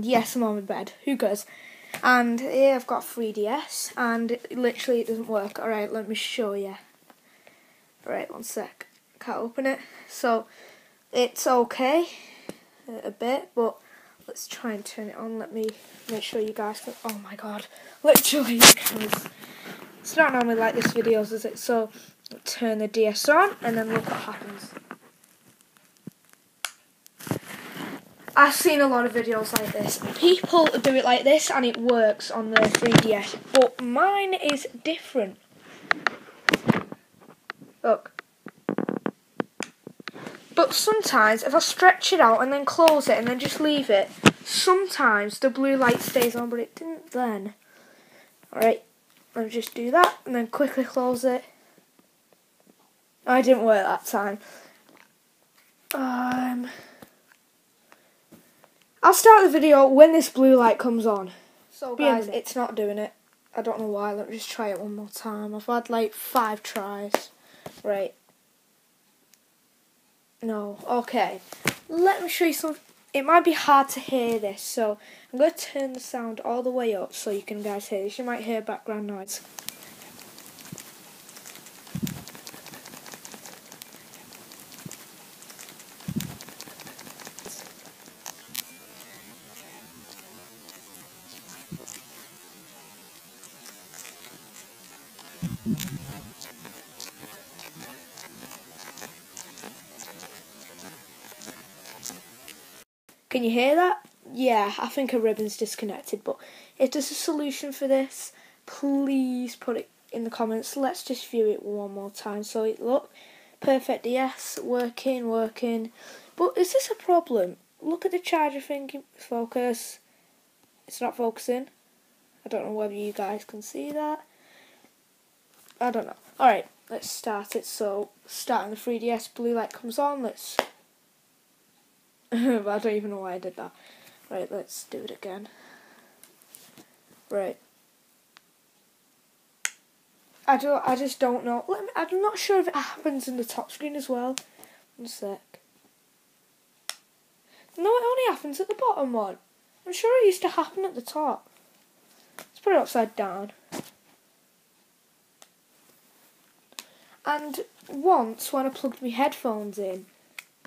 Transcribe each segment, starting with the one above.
And yes, I'm on my bed. Who goes? And here I've got 3DS, and it, literally it doesn't work. Alright, let me show you. Alright, one sec. Can't open it. So, it's okay, a bit, but let's try and turn it on. Let me make sure you guys can. Oh my god, literally, guys. It's not normally like this videos, is it? So, turn the DS on, and then look what happens. I've seen a lot of videos like this. People do it like this and it works on the 3DS, but mine is different. Look. But sometimes, if I stretch it out and then close it and then just leave it, sometimes the blue light stays on, but it didn't then. Alright, let me just do that and then quickly close it. I didn't work that time. I'll start the video when this blue light comes on. So guys, it's not doing it. I don't know why. Let me just try it one more time. I've had like five tries. Right. No. Okay. Let me show you some. It might be hard to hear this, so I'm going to turn the sound all the way up so you can guys hear this. You might hear background noise. Can you hear that? Yeah, I think a ribbon's disconnected, but if there's a solution for this, please put it in the comments. Let's just view it one more time. So it look perfect, yes, working, working. But is this a problem? Look at the charger thing, focus. It's not focusing. I don't know whether you guys can see that. I don't know. Alright, let's start it. So, starting the 3DS, blue light comes on. Let's. I don't even know why I did that. Right, let's do it again. Right. I don't. I just don't know. Me, I'm not sure if it happens in the top screen as well. One sec. No, it only happens at the bottom one. I'm sure it used to happen at the top. Let's put it upside down. And once when I plugged my headphones in,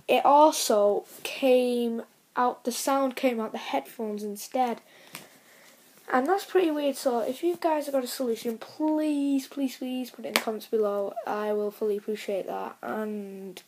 it also came out, the sound came out the headphones instead. And that's pretty weird, so if you guys have got a solution, please, please, please put it in the comments below. I will fully appreciate that. And